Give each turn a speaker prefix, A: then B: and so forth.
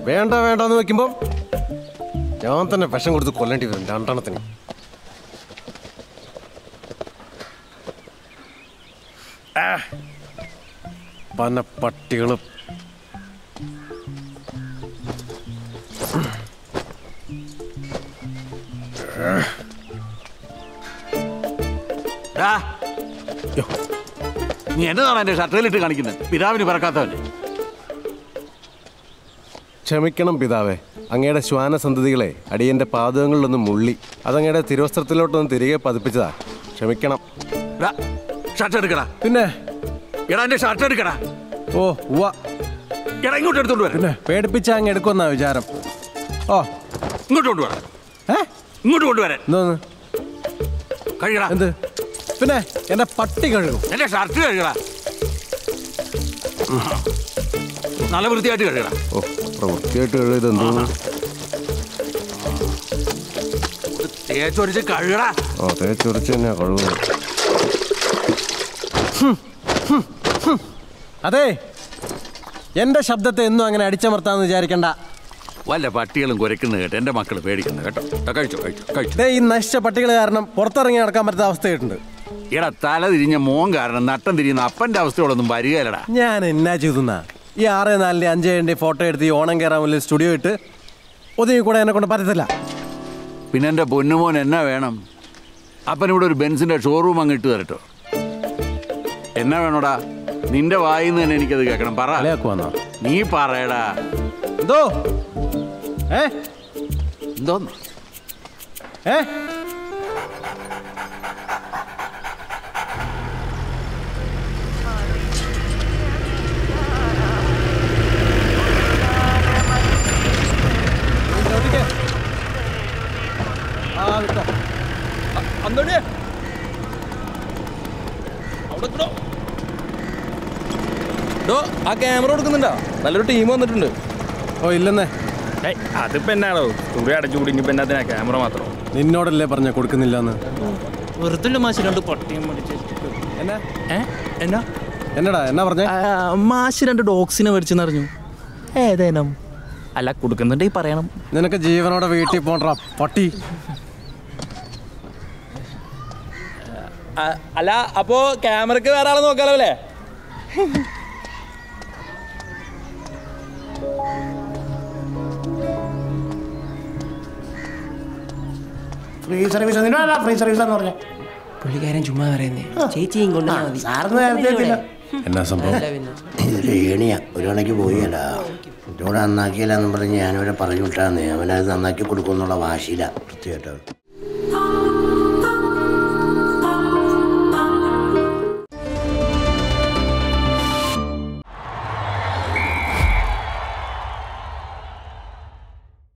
A: വേണ്ട വേണ്ട എന്ന് വെക്കുമ്പോ ഞാൻ തന്നെ വിഷം കൊടുത്ത് കൊല്ലേണ്ടി വരും രണ്ടെണ്ണത്തിന്.
B: പന പട്ടികൾ. നീ എന്നതാണ് എന്റെ ഷർട്ടിലിട്ട് കാണിക്കുന്നത് പിതാവിന് പറക്കാത്തവന്
A: ക്ഷമിക്കണം പിതാവേ. അങ്ങയുടെ ശ്വാനസന്തതികളെ അടിയന്റെ പാദങ്ങളിലൊന്ന് മുള്ളി. അതങ്ങയുടെ തിരുവസ്ത്രത്തിലോട്ടൊന്ന് തിരികെ പതിപ്പിച്ചതാ. ക്ഷമിക്കണം.
B: ഷർട്ട് എടുക്കടാ.
A: പിന്നെ?
B: എടാ എന്റെ ഷർട്ട് എടുക്കടാ.
A: ഓ ഉവ്വ.
B: എടാ ഇങ്ങോട്ട് എടുത്തോണ്ട് വരാം.
A: പിന്നെ പേടിപ്പിച്ച അങ്ങ് എടുക്കുമെന്നാ വിചാരം. ഓ.
B: ഇങ്ങോട്ട് കൊണ്ടുവരാം
A: ഏ?
B: ഇങ്ങോട്ട് കൊണ്ടുവരാൻ
A: എന്തോന്ന്
B: കഴിയടാ
A: എന്ത്? പിന്നെ എന്റെ പട്ടി കഴുകും.
B: എന്റെ ഷർട്ട് കഴുകടാ. നല്ല വൃത്തിയായിട്ട് കഴുകടാ.
A: ഓ. വൃത്തിയായിട്ട് കഴുകിയത് എന്തോ
B: തേച്ചൊരിച്ച് കഴുകടാ.
A: ഓ തേച്ചൊരിച്ച് തന്നെയാ കഴുകുന്നത് അതെ എന്റെ ശബ്ദത്തെ എന്നും അങ്ങനെ അടിച്ചമർത്താന്ന് വിചാരിക്കണ്ട.
B: വല്ല പട്ടികളും കുരയ്ക്കുന്നത് കേട്ടോ എന്റെ മക്കൾ പേടിക്കുന്നത് കേട്ടോ. കഴിച്ചു കഴിച്ചോ കഴിച്ചോ.
A: ഈ നശിച്ച പട്ടികൾ കാരണം പുറത്തിറങ്ങി നടക്കാൻ പറ്റാത്ത കേട്ടുണ്ട്
B: എടാ തല തിരിഞ്ഞ മോൻ കാരണം നട്ടം തിരിയുന്ന അപ്പന്റെ അവസ്ഥയോടൊന്നും വരികയല്ലടാ.
A: ഞാൻ എന്നാ ചെയ്തുന്നാ? ഈ ആറ് നാലിന്റെ അഞ്ച് ഏഴിന്റെ ഫോട്ടോ എടുത്ത് ഈ ഓണം കയറാൻ വലിയ സ്റ്റുഡിയോ ഇട്ട് ഒതുങ്ങി കൂടെ എന്നെ കൊണ്ട് പറ്റത്തില്ല.
B: പിന്നെ എന്റെ പൊന്നുമോൻ എന്നാ വേണം? അപ്പനിവിടെ ഒരു ബെൻസിന്റെ ഷോറൂം അങ്ങ് ഇട്ട് തരട്ടോ. എന്നാ വേണോടാ? നിന്റെ വായിന്ന് തന്നെ എനിക്കത് കേൾക്കണം. പറ. നീ പറയടാ.
A: എന്തോ? ഏ?
B: എന്തോന്ന്?
A: ഏ?
C: അന്തോണിയെ അവിടെ എത്തണോ ഡോ ആ ക്യാമറ കൊടുക്കുന്നുണ്ടോ? നല്ലൊരു ടീം വന്നിട്ടുണ്ട്.
A: ഓ ഇല്ലെന്നേ.
C: ഏയ് അതിപ്പോ എന്നാണോ? തുറി അടച്ചു കൂടി പിന്നെ അതിനാ ക്യാമറ മാത്രം?
A: നിന്നോടല്ലേ പറഞ്ഞ കൊടുക്കുന്നില്ല എന്ന്
D: വെറുതെ മാഷ് രണ്ട് പട്ടിയും മേടിച്ച്
A: എന്നാ?
D: എന്നാ?
A: എന്നടാ എന്നാ പറഞ്ഞേ?
D: മാഷ് രണ്ട് ഡോഗ്സിനെ മേടിച്ചെന്ന് അറിഞ്ഞു. ഏതേനം? അല്ല കൊടുക്കുന്നുണ്ടെങ്കിൽ പറയണം.
A: നിനക്ക് ജീവനോടെ വീട്ടിൽ പോണ്ടാ പട്ടി.
C: അല്ല അപ്പോ ക്യാമറക്ക് വേറെ ആളെ നോക്കാലോ അല്ലേ?
E: ഫ്രീ സർവീസ് എന്തിനാ ഫ്രീ സർവീസ് എന്ന് പറഞ്ഞേ.
F: പുള്ളിക്കാരൻ ചുമ്മാ പറയുന്നേ. ചേച്ചിയും
A: എന്നാ സംഭവം?
E: ഏണിയാ ഒരു കണക്ക് പോയല്ല. ഇവിടെ നന്നാക്കിയില്ല എന്ന് പറഞ്ഞ് ഞാനിവിടെ പറഞ്ഞു വിട്ടാന്ന്. അവനത് നന്നാക്കി കൊടുക്കുമെന്നുള്ള വാശിയില്ല വൃത്തിയായിട്ടാണ്